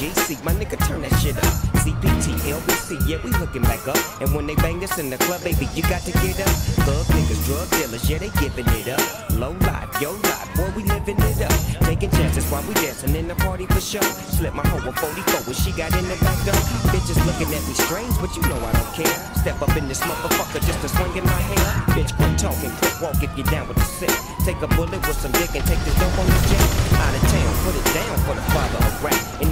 GC, my nigga, turn that shit up. CPT, LBC, yeah, we hooking back up. And when they bang us in the club, baby, you got to get up. Thug niggas, drug dealers, yeah, they giving it up. Low life, yo life, boy, we living it up. Taking chances while we dancing in the party for sure. Slip my hoe a 44 when she got in the back door. Bitches looking at me strange, but you know I don't care. Step up in this motherfucker just to swing in my hair. Bitch, quit talking, quit walk if you down with the sick. Take a bullet with some dick and take this dope on the jet. Out of town, put it down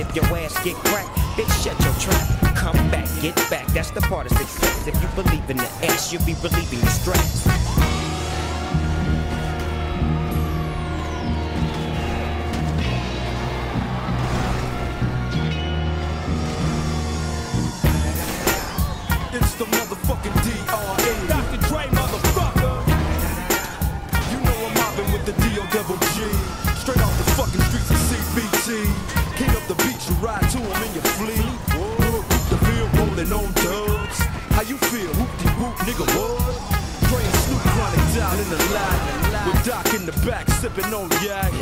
if your ass get cracked, bitch, shut your trap. Come back, get back, that's the part of success. If you believe in the ass, you'll be relieving the stress. It's the motherfucking. Dr. Dre, motherfucker. You know I'm mobbing with the DO you ride to him in your fleet. Whoa, keep the field rolling on dubs. How you feel? Whoop de whoop, nigga, what? And Snoop chronic down in the lag. With Doc in the back, sipping on yak.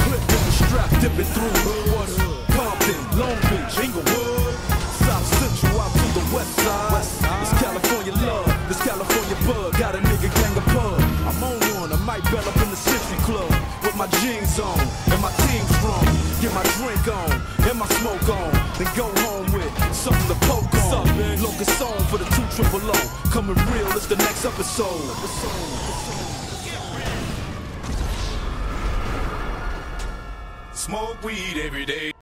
Clip in the strap, dipping through hoods. Compton, Long Beach, Inglewood. South Central out to the west side. It's California love, this California bug. Got a nigga gang of pub. I'm on one, I might bell up in the Century Club. With my jeans on, and my team. Get my drink on, and my smoke on. Then go home with something to poke on. Locust song for the two triple O. Coming real, it's the next episode. Smoke weed every day.